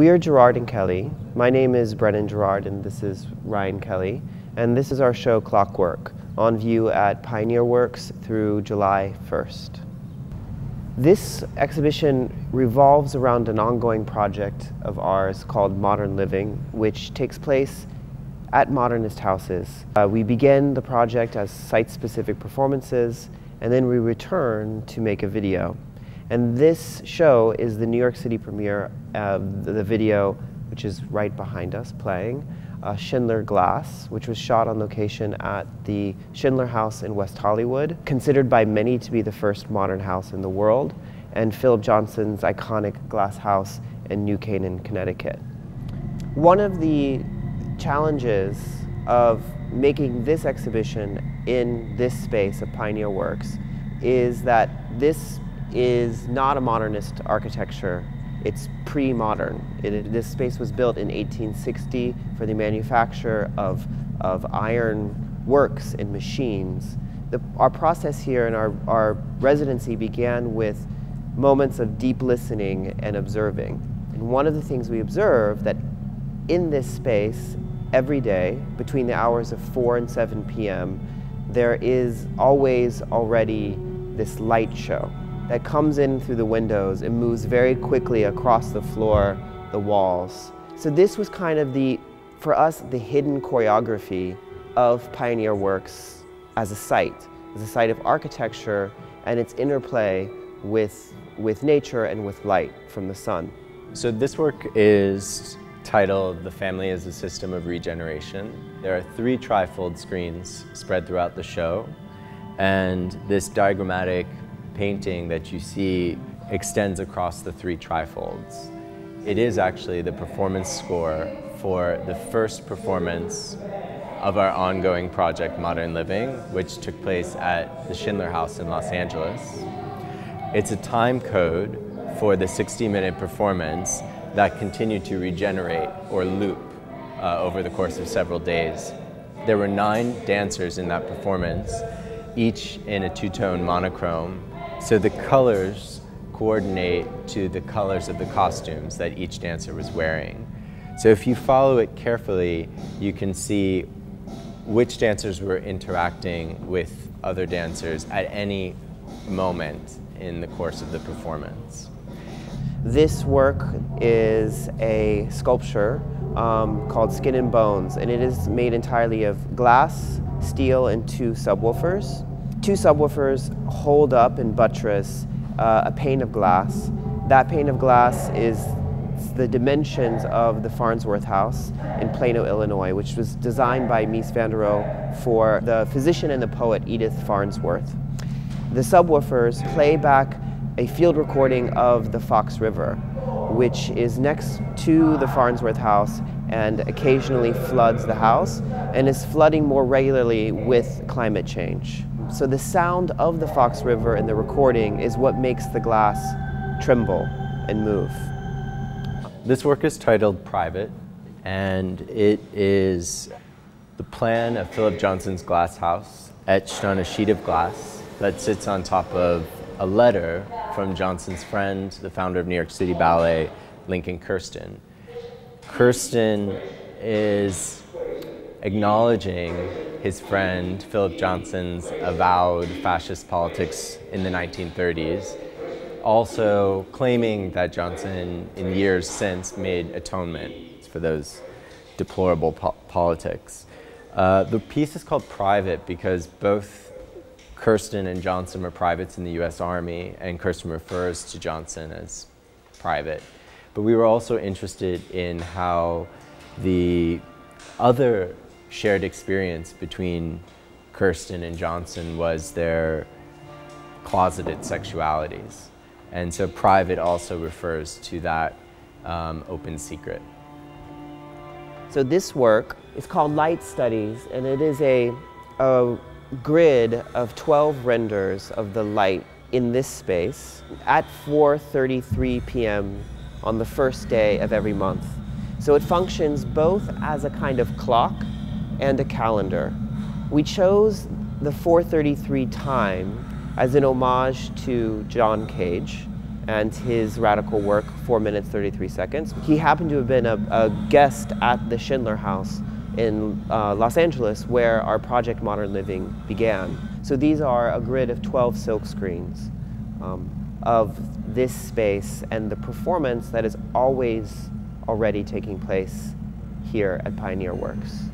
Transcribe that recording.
We are Gerard and Kelly. My name is Brennan Gerard and this is Ryan Kelly. And this is our show Clockwork, on view at Pioneer Works through July 1st. This exhibition revolves around an ongoing project of ours called Modern Living, which takes place at modernist houses. Uh, we begin the project as site-specific performances, and then we return to make a video. And this show is the New York City premiere of the video, which is right behind us playing, uh, Schindler Glass, which was shot on location at the Schindler House in West Hollywood, considered by many to be the first modern house in the world, and Philip Johnson's iconic glass house in New Canaan, Connecticut. One of the challenges of making this exhibition in this space of Pioneer Works is that this is not a modernist architecture. It's pre-modern. this space was built in 1860 for the manufacture of, of iron works and machines. The, our process here and our, our residency began with moments of deep listening and observing. And one of the things we observed that in this space, every day, between the hours of 4 and 7 p.m., there is always already this light show that comes in through the windows and moves very quickly across the floor, the walls. So this was kind of the, for us, the hidden choreography of Pioneer Works as a site, as a site of architecture and its interplay with, with nature and with light from the sun. So this work is titled The Family as a System of Regeneration. There are three trifold screens spread throughout the show, and this diagrammatic painting that you see extends across the three trifolds. It is actually the performance score for the first performance of our ongoing project Modern Living, which took place at the Schindler House in Los Angeles. It's a time code for the 60-minute performance that continued to regenerate or loop uh, over the course of several days. There were nine dancers in that performance, each in a two-tone monochrome so the colors coordinate to the colors of the costumes that each dancer was wearing. So if you follow it carefully, you can see which dancers were interacting with other dancers at any moment in the course of the performance. This work is a sculpture um, called Skin and Bones, and it is made entirely of glass, steel, and two subwoofers. Two subwoofers hold up and buttress uh, a pane of glass. That pane of glass is the dimensions of the Farnsworth House in Plano, Illinois, which was designed by Mies van der Rohe for the physician and the poet Edith Farnsworth. The subwoofers play back a field recording of the Fox River, which is next to the Farnsworth House and occasionally floods the house and is flooding more regularly with climate change. So the sound of the Fox River in the recording is what makes the glass tremble and move. This work is titled Private, and it is the plan of Philip Johnson's glass house etched on a sheet of glass that sits on top of a letter from Johnson's friend, the founder of New York City Ballet, Lincoln Kirstein. Kirstein is acknowledging his friend Philip Johnson's avowed fascist politics in the 1930s, also claiming that Johnson, in years since, made atonement for those deplorable po politics. Uh, the piece is called Private because both Kirstein and Johnson were privates in the US Army, and Kirstein refers to Johnson as private. But we were also interested in how the other shared experience between Kirstein and Johnson was their closeted sexualities. And so private also refers to that um, open secret. So this work is called Light Studies, and it is a, a grid of 12 renders of the light in this space at 4.33 p.m. on the first day of every month. So it functions both as a kind of clock and a calendar. We chose the 433 time as an homage to John Cage and his radical work, 4 minutes 33 seconds. He happened to have been a, a guest at the Schindler House in uh, Los Angeles where our project Modern Living began. So these are a grid of 12 silk screens um, of this space and the performance that is always already taking place here at Pioneer Works.